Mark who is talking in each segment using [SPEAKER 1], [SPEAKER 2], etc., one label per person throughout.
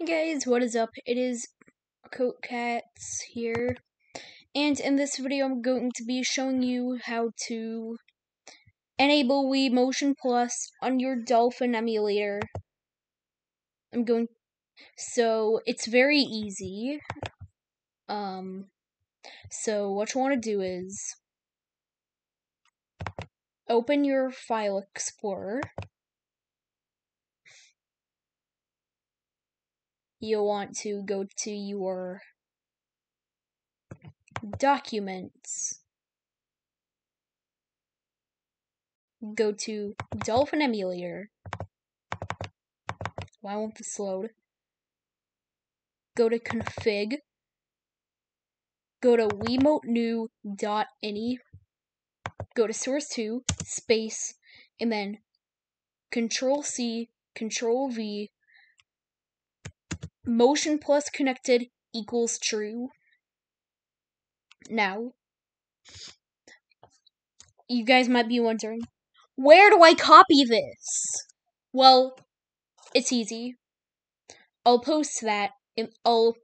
[SPEAKER 1] Hey guys, what is up? It is Coke Cats here, and in this video I'm going to be showing you how to enable Wii Motion Plus on your Dolphin emulator. I'm going, so it's very easy. Um, so what you want to do is open your File Explorer. You'll want to go to your documents. Go to Dolphin Emulator. Why won't this load? Go to config. Go to WiimoteNew.ini. Go to source 2, space, and then control C, control V, motion plus connected equals true. Now, you guys might be wondering, where do I copy this? Well, it's easy. I'll post that and I'll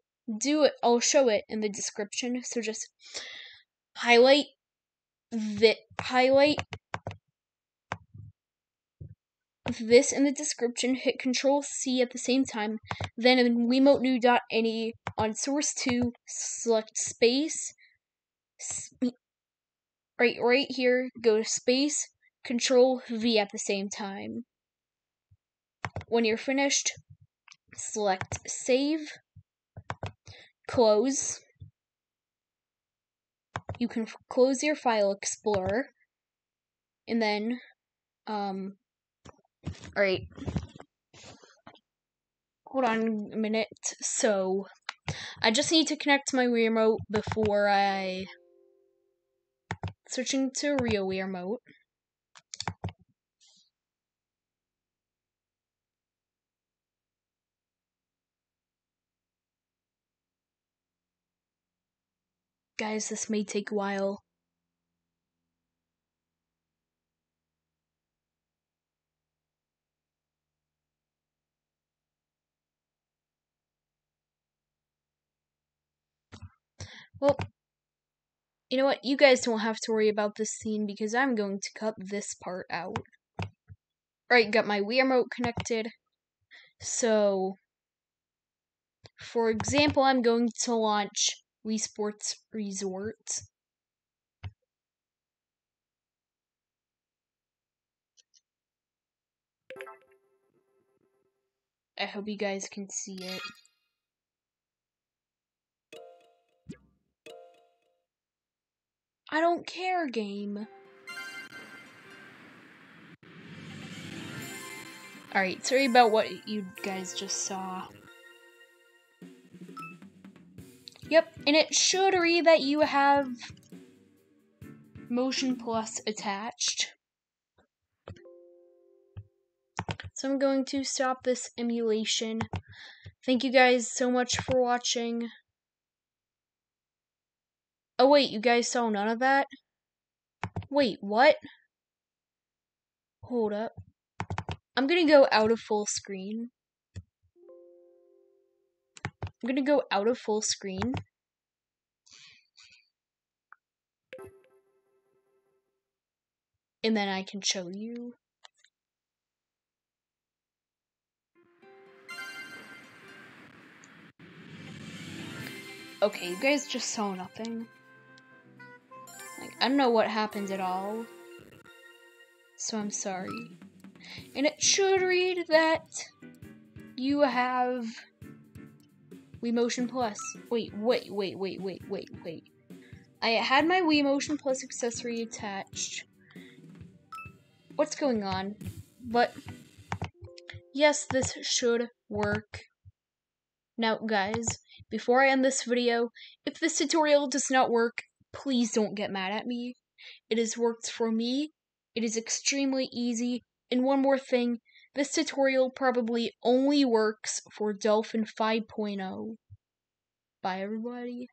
[SPEAKER 1] do it, I'll show it in the description. So just highlight the highlight this in the description, hit Control C at the same time, then in WiimoteNew.ini on source 2, select space, right, right here, go to space, Control V at the same time. When you're finished, select save, close. You can close your file explorer, and then um, Alright. Hold on a minute. So, I just need to connect my Wii remote before I switching to real Wii remote. Guys, this may take a while. Well, you know what? You guys don't have to worry about this scene because I'm going to cut this part out. Alright, got my Wii remote connected. So, for example, I'm going to launch Wii Sports Resort. I hope you guys can see it. I don't care game. Alright, sorry about what you guys just saw. Yep, and it should read that you have Motion Plus attached. So I'm going to stop this emulation. Thank you guys so much for watching. Oh wait, you guys saw none of that? Wait, what? Hold up. I'm gonna go out of full screen. I'm gonna go out of full screen. And then I can show you. Okay, you guys just saw nothing. I don't know what happened at all. So I'm sorry. And it should read that you have Wii Motion Plus. Wait, wait, wait, wait, wait, wait, wait. I had my Wii Motion Plus accessory attached. What's going on? But yes, this should work. Now, guys, before I end this video, if this tutorial does not work, please don't get mad at me. It has worked for me. It is extremely easy. And one more thing, this tutorial probably only works for Dolphin 5.0. Bye everybody.